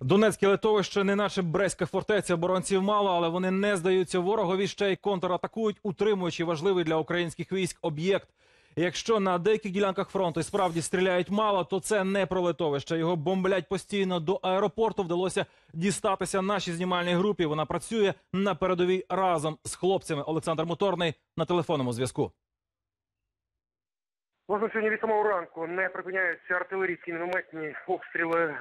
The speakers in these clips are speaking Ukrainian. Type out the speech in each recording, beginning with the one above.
Донецьке литовище, не наче Брестська фортеця, оборонців мало, але вони не здаються ворогові. Ще й контратакують, утримуючи важливий для українських військ об'єкт. Якщо на деяких ділянках фронту справді стріляють мало, то це не про литовище. Його бомблять постійно до аеропорту. Вдалося дістатися нашій знімальній групі. Вона працює на передовій разом з хлопцями. Олександр Моторний на телефонному зв'язку. Власне, сьогодні від самого ранку не припиняються артилерійські мінометні обстріли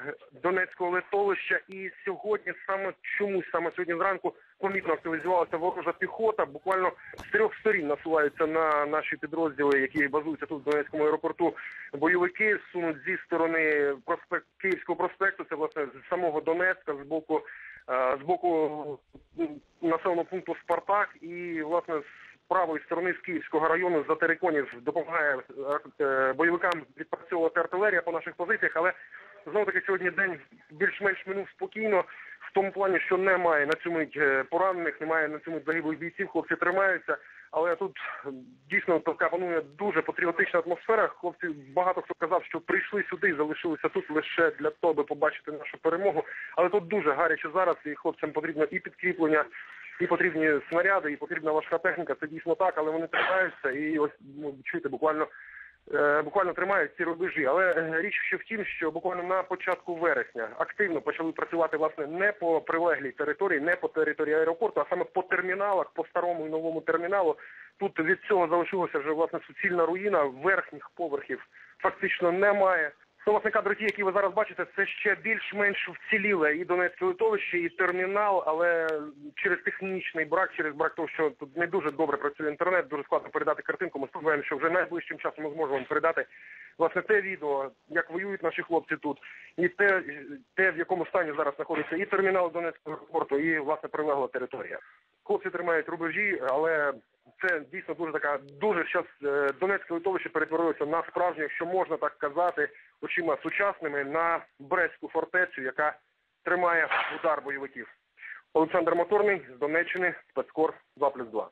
Донецького литовища. І сьогодні саме чомусь саме сьогодні зранку помітно активізувалася ворожа піхота. Буквально з трьох сторін насуваються на наші підрозділи, які базуються тут в Донецькому аеропорту. Бойовики сунуть зі сторони проспект Київського проспекту. Це власне з самого Донецька, з боку е, з боку населеного пункту Спартак і власне правої сторони з Київського району за териконів допомагає е, бойовикам відпрацьовувати артилерія по наших позиціях, але знову таки сьогодні день більш-менш минув спокійно. В тому плані, що немає на цю мить е, поранених, немає на мить загиблих бійців, хлопці тримаються. Але тут е, дійсно така панує дуже патріотична атмосфера. Хлопці багато хто казав, що прийшли сюди, залишилися тут лише для того, аби побачити нашу перемогу. Але тут дуже гаряче зараз, і хлопцям потрібно і підкріплення, і потрібні снаряди, і потрібна важка техніка. Це дійсно так, але вони тримаються і ось ну, чуєте, буквально. е, Буквально тримають ці рубежі, але е, річ ще в тім, що буквально на початку вересня активно почали працювати власне не по прилеглій території, не по території аеропорту, а саме по терміналах, по старому і новому терміналу. Тут від цього залишилася вже власне суцільна руїна. Верхніх поверхів фактично немає. Ну, власне, які ви зараз бачите, це ще більш-менш вціліле і Донецьке литовище, і термінал, але через технічний брак, через брак того, що тут не дуже добре працює інтернет, дуже складно передати картинку. Ми сподіваємося, що вже найближчим часом ми зможемо вам передати власне те відео, як воюють наші хлопці тут, і те, те в якому стані зараз знаходиться і термінал Донецького аеропорту, і власне прилегла територія. Хлопці тримають рубежі, але це дійсно дуже така дуже щас Донецьке литовище перетворилося на справжнє, якщо можна так казати, очима сучасними на Брестську фортецю, яка тримає удар бойовиків. Олександр Моторний з Донеччини, спецкор 2+,2.